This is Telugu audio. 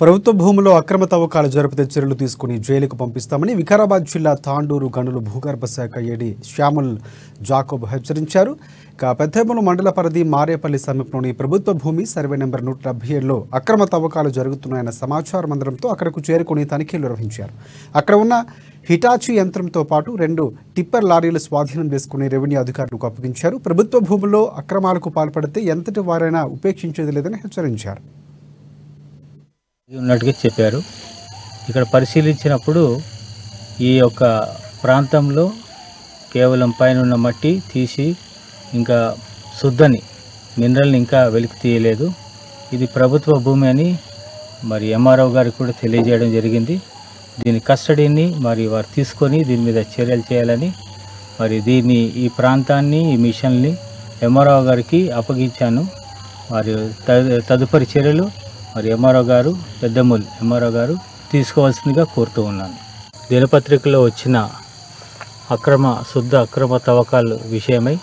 ప్రభుత్వ భూములో అక్రమ తవ్వకాలు జరిపితే చర్యలు తీసుకుని జైలుకు పంపిస్తామని వికారాబాద్ జిల్లా తాండూరు గనులు భూగర్భ శాఖ ఏడీ శ్యాముల్ జాకోబ్ హెచ్చరించారు. ఇక పెద్దమూలు మండల పరిధి మారేపల్లి సమీపంలోని ప్రభుత్వ భూమి సర్వే నెంబర్ నూట డెబ్బై ఏడులో అక్రమ తవ్వకాలు జరుగుతున్నాయన్న సమాచారం అందడంతో అక్కడకు చేరుకుని తనిఖీలు నిర్వహించారు. అక్కడ ఉన్న హిటాచి యంత్రంతో పాటు రెండు టిప్పర్ లారీలు స్వాధీనం చేసుకుని రెవెన్యూ అధికారులకు అప్పగించారు. ప్రభుత్వ భూముల్లో అక్రమాలకు పాల్పడితే ఎంతటి వారైనా ఉపేక్షించేది లేదని హెచ్చరించారు. ఉన్నట్టుగా చెప్పారు. ఇక్కడ పరిశీలించినప్పుడు ఈ యొక్క ప్రాంతంలో కేవలం పైన ఉన్న మట్టి తీసి ఇంకా శుద్ధని మినరల్ని ఇంకా వెలికి తీయలేదు. ఇది ప్రభుత్వ భూమి అని మరి ఎంఆర్ఓ గారికి కూడా తెలియజేయడం జరిగింది. దీని కస్టడీని మరి వారు తీసుకొని దీని మీద చర్యలు చేయాలని మరి దీన్ని ఈ ప్రాంతాన్ని ఈ మిషన్ని ఎంఆర్ఓ గారికి అప్పగించాను. వారి తదుపరి చర్యలు మరి ఎంఆర్ఓ గారు పెద్దమూలి ఎంఆర్ఓ గారు తీసుకోవాల్సిందిగా కోరుతూ ఉన్నాను. దినపత్రికలో వచ్చిన అక్రమ శుద్ధ అక్రమ తవ్వకాలు విషయమై